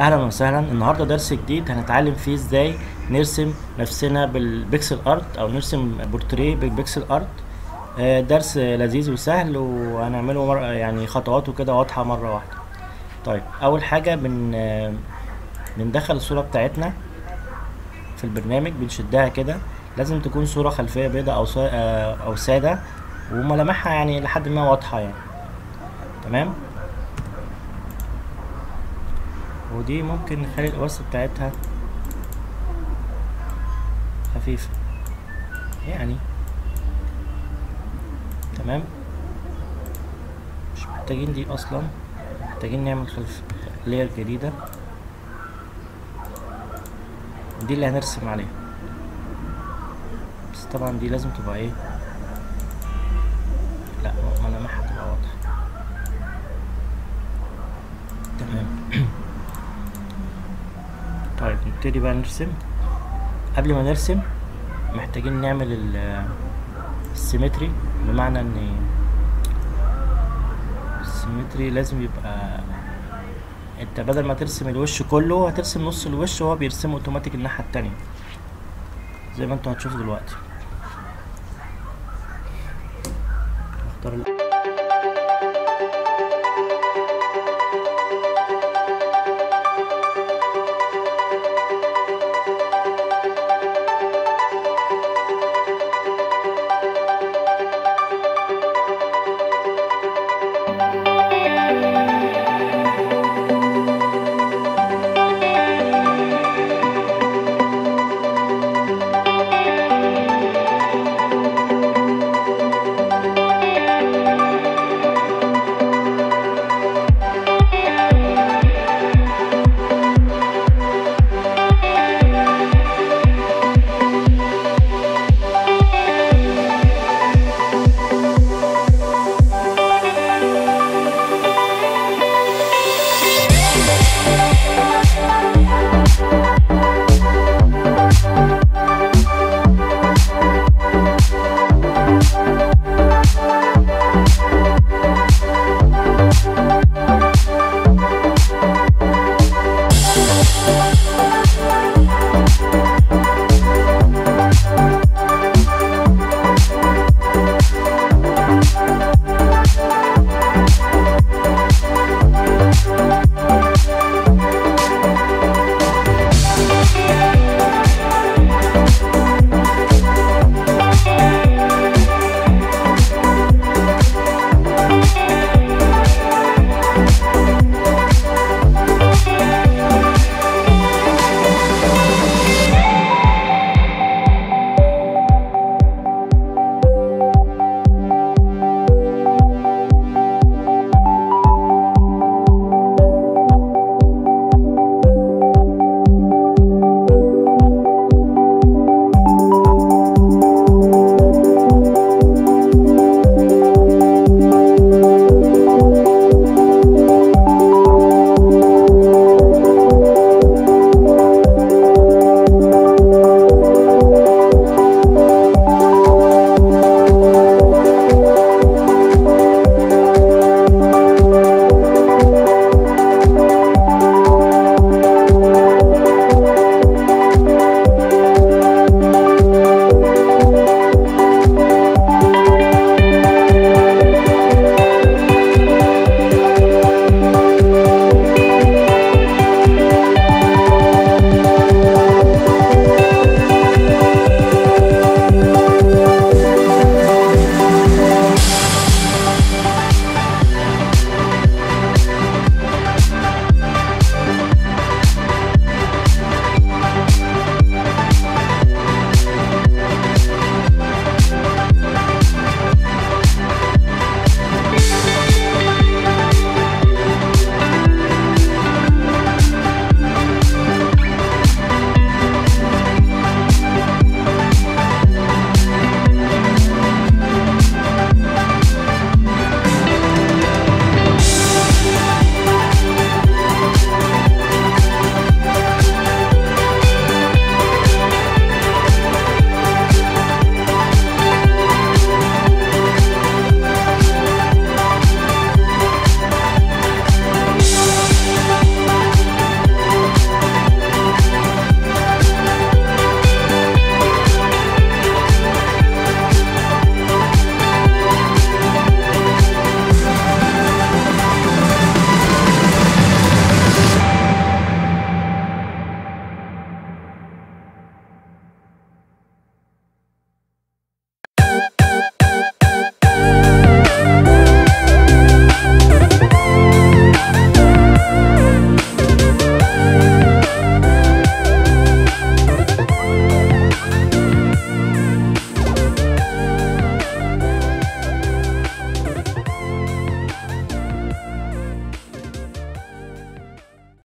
أهلا وسهلا. النهارده درس جديد هنتعلم فيه إزاي نرسم نفسنا بال pixel art أو نرسم بورتريه بال pixel art آه، درس لذيذ وسهل وهنعمله مرة يعني خطواته كده واضحة مرة واحدة. طيب أول حاجة بن بندخل الصورة بتاعتنا في البرنامج بنشدها كده. لازم تكون صورة خلفية بيضاء أو سا- آه، أو سادة وملامحها يعني لحد ما واضحة يعني. تمام؟ ودي ممكن نخلي القواس بتاعتها خفيفة. يعني. تمام؟ مش محتاجين دي أصلا. محتاجين نعمل خلف لير جديدة. دي اللي هنرسم عليها. بس طبعا دي لازم تبقى إيه لا ملامحها تبقى واضحة تمام طيب نبتدي بقى نرسم. قبل ما نرسم محتاجين نعمل ال- ال symmetry بمعنى إن ال symmetry لازم يبقى أنت بدل ما ترسم الوش كله هترسم نص الوش وهو بيرسمه أوتوماتيك الناحية التانية. زي ما أنتوا هتشوفوا دلوقتي. اختار